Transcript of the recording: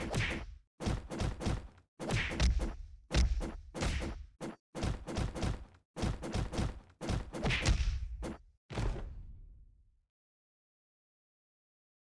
you